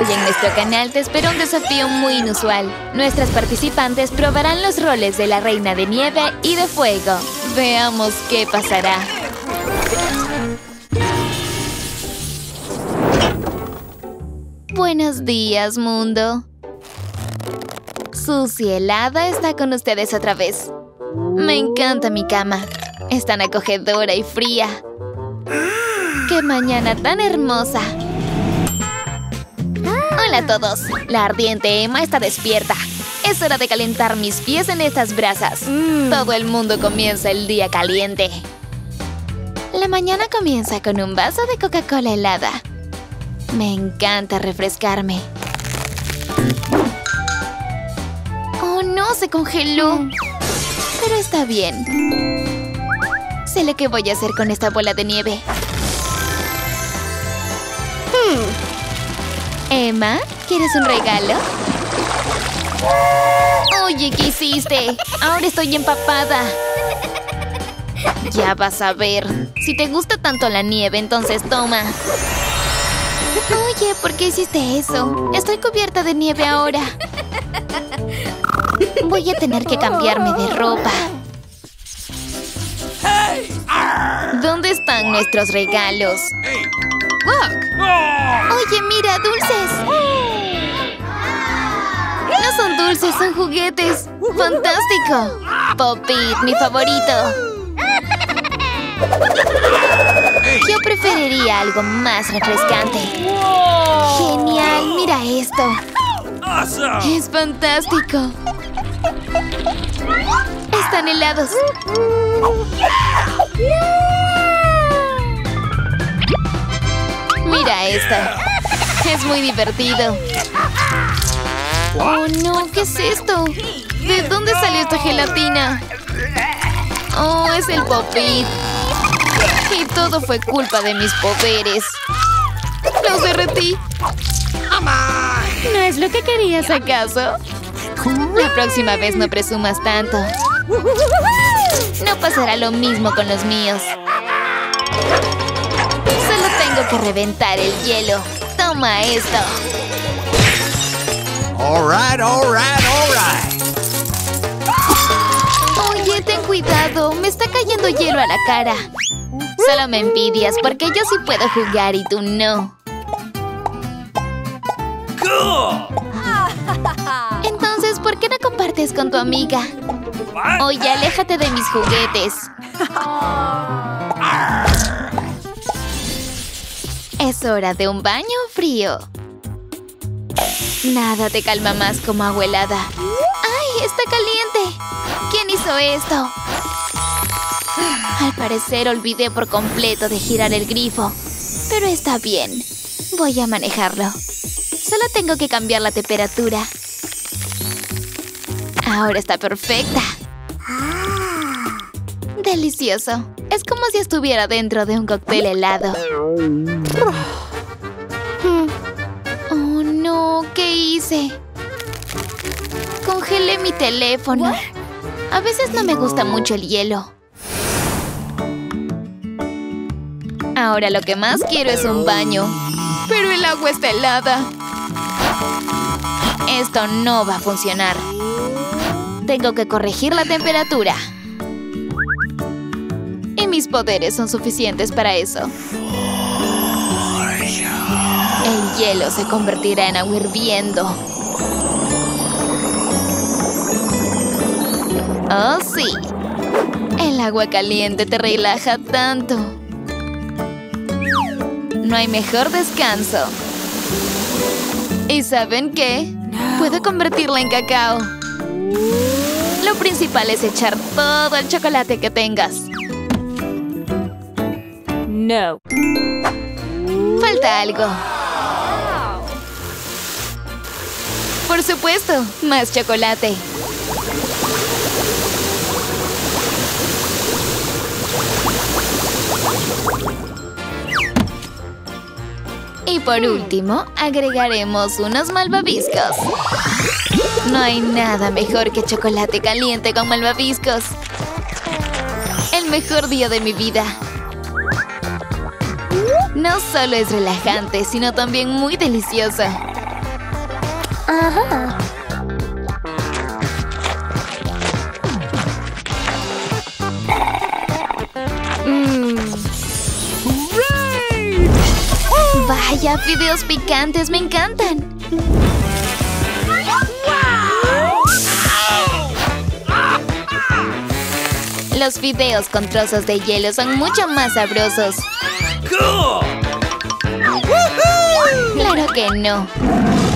Hoy en nuestro canal te espera un desafío muy inusual. Nuestras participantes probarán los roles de la reina de nieve y de fuego. Veamos qué pasará. Buenos días, mundo. Susie helada está con ustedes otra vez. Me encanta mi cama. Es tan acogedora y fría. ¡Qué mañana tan hermosa! Hola a todos. La ardiente Emma está despierta. Es hora de calentar mis pies en estas brasas. Todo el mundo comienza el día caliente. La mañana comienza con un vaso de Coca-Cola helada. Me encanta refrescarme. ¡Oh, no! ¡Se congeló! Pero está bien. Sé lo que voy a hacer con esta bola de nieve. Emma, ¿quieres un regalo? Oye, ¿qué hiciste? Ahora estoy empapada. Ya vas a ver. Si te gusta tanto la nieve, entonces toma. Oye, ¿por qué hiciste eso? Estoy cubierta de nieve ahora. Voy a tener que cambiarme de ropa. ¿Dónde están nuestros regalos? Oye, mira, dulces. Son dulces, son juguetes. ¡Fantástico! Popit, mi favorito. Yo preferiría algo más refrescante. ¡Genial! ¡Mira esto! ¡Es fantástico! Están helados. Mira esto. Es muy divertido. Oh, no. ¿Qué es esto? ¿De dónde salió esta gelatina? Oh, es el popit. Y todo fue culpa de mis poderes. ¡Los derretí! ¿No es lo que querías acaso? La próxima vez no presumas tanto. No pasará lo mismo con los míos. Solo tengo que reventar el hielo. Toma esto. All Oye, ten cuidado. Me está cayendo hielo a la cara. Solo me envidias porque yo sí puedo jugar y tú no. Entonces, ¿por qué no compartes con tu amiga? Oye, aléjate de mis juguetes. Es hora de un baño frío. Nada te calma más como agua helada. ¡Ay, está caliente! ¿Quién hizo esto? Al parecer olvidé por completo de girar el grifo. Pero está bien. Voy a manejarlo. Solo tengo que cambiar la temperatura. Ahora está perfecta. Delicioso. Es como si estuviera dentro de un cóctel helado. ¿Qué hice? Congelé mi teléfono. A veces no me gusta mucho el hielo. Ahora lo que más quiero es un baño. Pero el agua está helada. Esto no va a funcionar. Tengo que corregir la temperatura. Y mis poderes son suficientes para eso. El hielo se convertirá en agua hirviendo. ¡Oh, sí! El agua caliente te relaja tanto. No hay mejor descanso. ¿Y saben qué? Puedo convertirla en cacao. Lo principal es echar todo el chocolate que tengas. No. Falta algo. Por supuesto, más chocolate. Y por último, agregaremos unos malvaviscos. No hay nada mejor que chocolate caliente con malvaviscos. El mejor día de mi vida. No solo es relajante, sino también muy delicioso. Ajá. Vaya, fideos picantes, me encantan. Los fideos con trozos de hielo son mucho más sabrosos. Claro que no.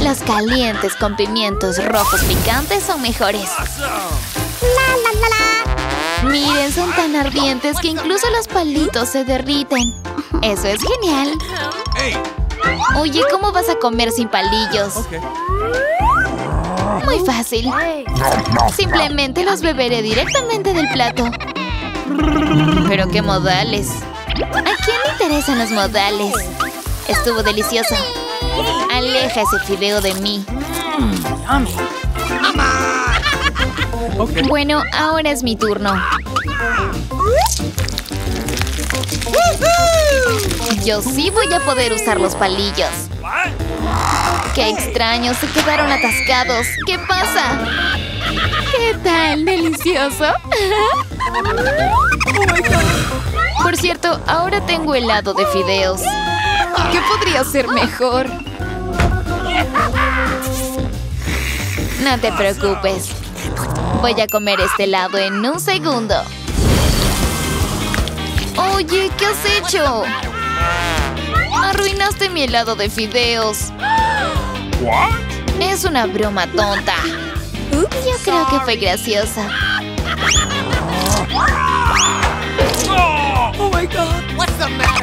Los calientes con pimientos rojos picantes son mejores. Miren, son tan ardientes que incluso los palitos se derriten. Eso es genial. Oye, ¿cómo vas a comer sin palillos? Muy fácil. Simplemente los beberé directamente del plato. Pero qué modales. ¿A quién le interesan los modales? Estuvo delicioso. Aleja ese fideo de mí. Bueno, ahora es mi turno. Yo sí voy a poder usar los palillos. ¡Qué extraño! Se quedaron atascados. ¿Qué pasa? ¿Qué tal? ¿Delicioso? Por cierto, ahora tengo helado de fideos. ¿Qué podría ser mejor? No te preocupes. Voy a comer este helado en un segundo. Oye, ¿qué has hecho? Arruinaste mi helado de fideos. Es una broma tonta. Yo creo que fue graciosa. Oh my god, what's the matter?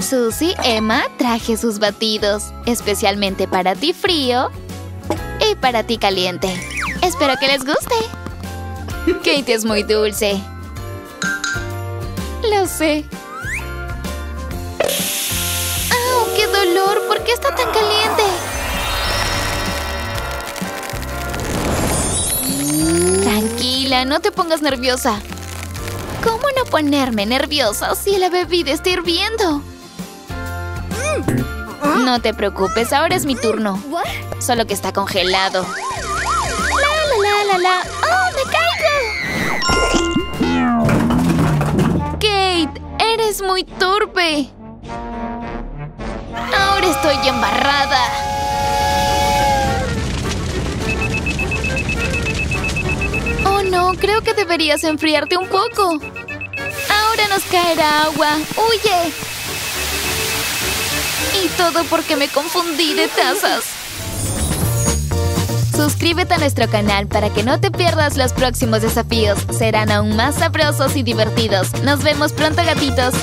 Susie, Emma, traje sus batidos, especialmente para ti frío y para ti caliente. Espero que les guste. Kate es muy dulce. Lo sé. ¡Ah! ¡Qué dolor! ¿Por qué está tan caliente? Tranquila, no te pongas nerviosa. ¿Cómo no ponerme nerviosa si la bebida está hirviendo? No te preocupes, ahora es mi turno. Solo que está congelado. La, la, la, la, la. ¡Oh, me caigo! Kate, eres muy torpe. Ahora estoy embarrada. Oh, no, creo que deberías enfriarte un poco. Caerá agua. ¡Huye! Y todo porque me confundí de tazas. Suscríbete a nuestro canal para que no te pierdas los próximos desafíos. Serán aún más sabrosos y divertidos. Nos vemos pronto, gatitos.